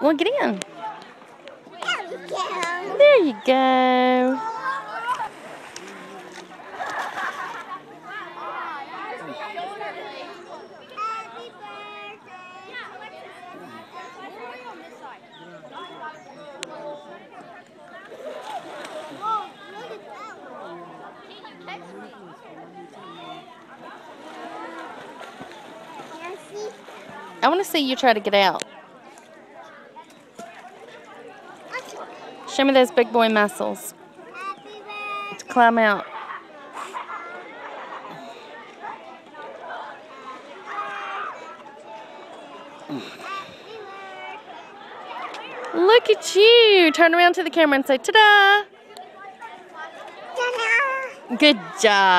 Well, get in. There you go. I want to see you try to get out. Show me those big boy muscles. Birthday. Climb out. Look at you. Turn around to the camera and say, ta-da. Ta-da. Good job.